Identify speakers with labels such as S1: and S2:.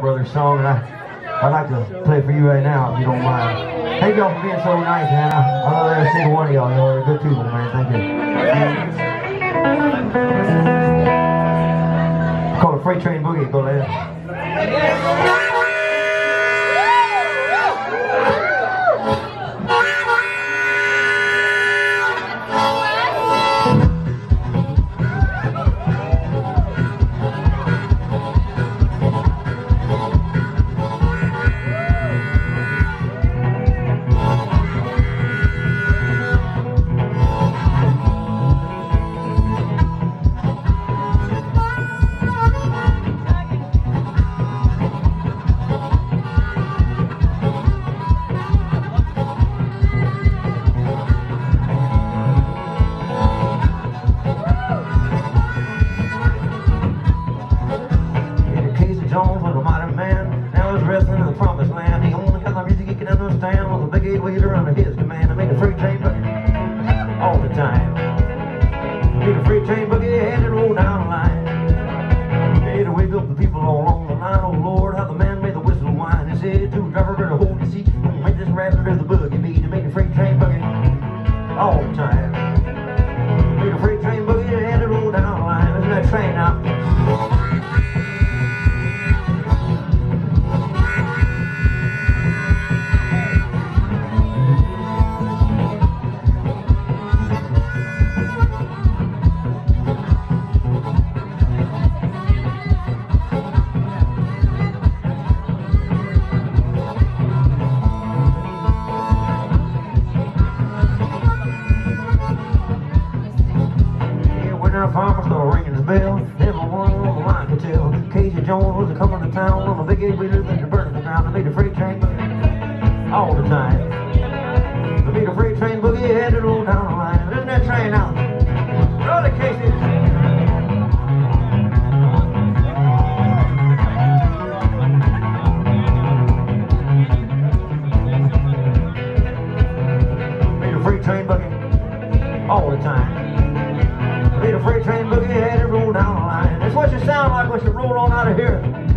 S1: Brothers song, and I, I'd like to play for you right now, if you don't mind. Thank y'all for being so nice, man. I, I love every single one of y'all. Y'all are good people, man. Thank you. Call it Freight Train Boogie. Go ahead. Freight train boogie had it roll down the line. Had to wake up the people all along the line. Oh Lord, how the man made the whistle whine. He said to the driver, better hold your seat. Make this rattler as the boogie beat. To make a freight train boogie all the time. Made a freight train boogie had it roll down the line. Listen that train now. Jones was a coming to town on a big eight wheeler that could burn the ground. I made a freight train all the time. I made a freight train boogie, had all down the line. Isn't that train out. Roll the cases. train boogie all the time. Made a freight train boogie worship, roll on out of here.